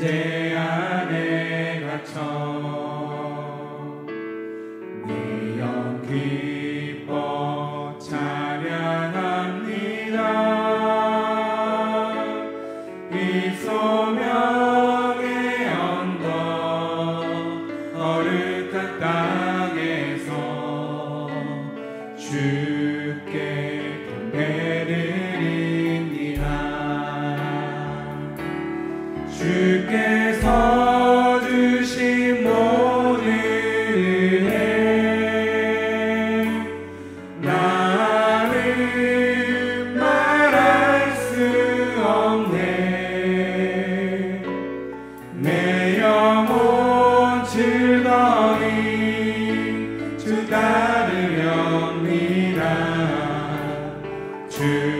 day. 따르렵니다. 주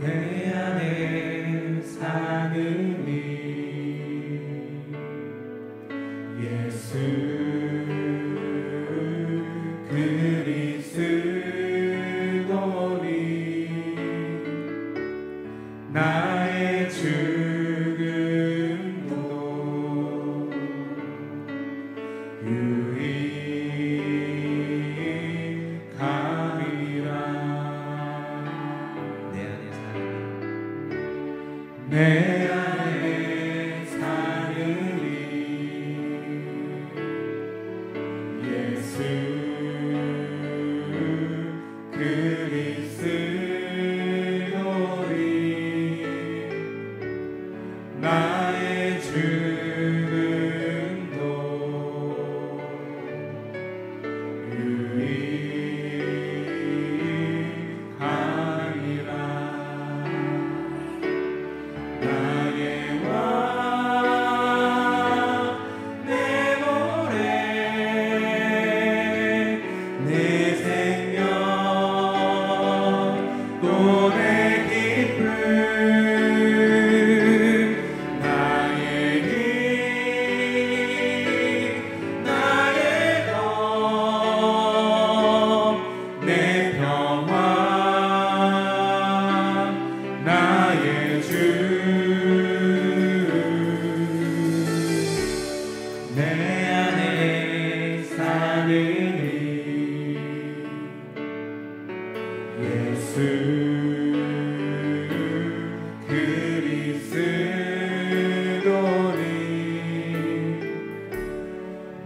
name. 내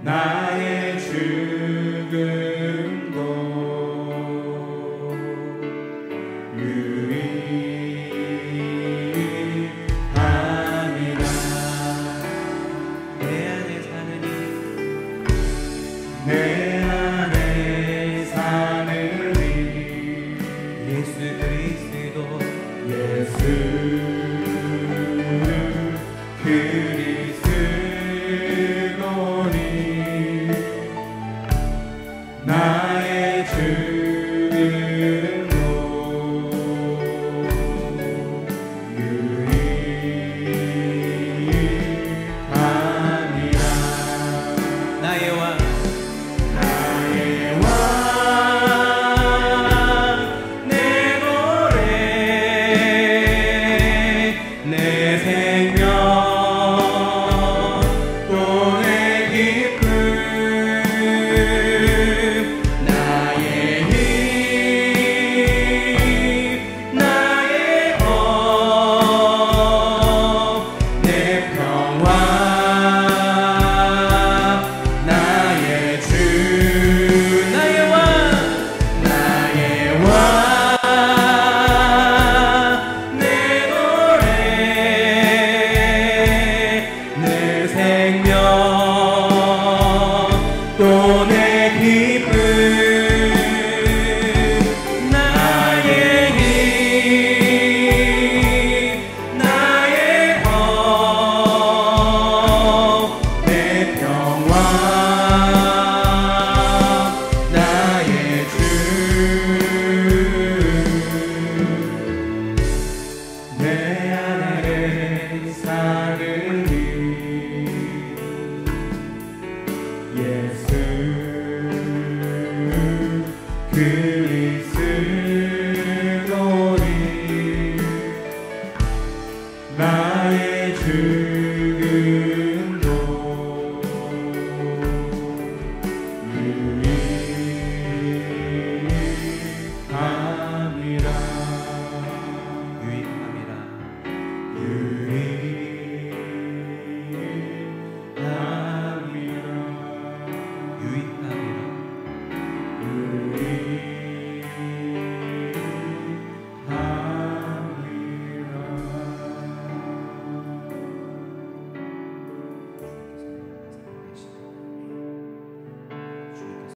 나의 죽음도 유일합니다 내 안에 사는 이내 Friday.